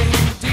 ding, ding.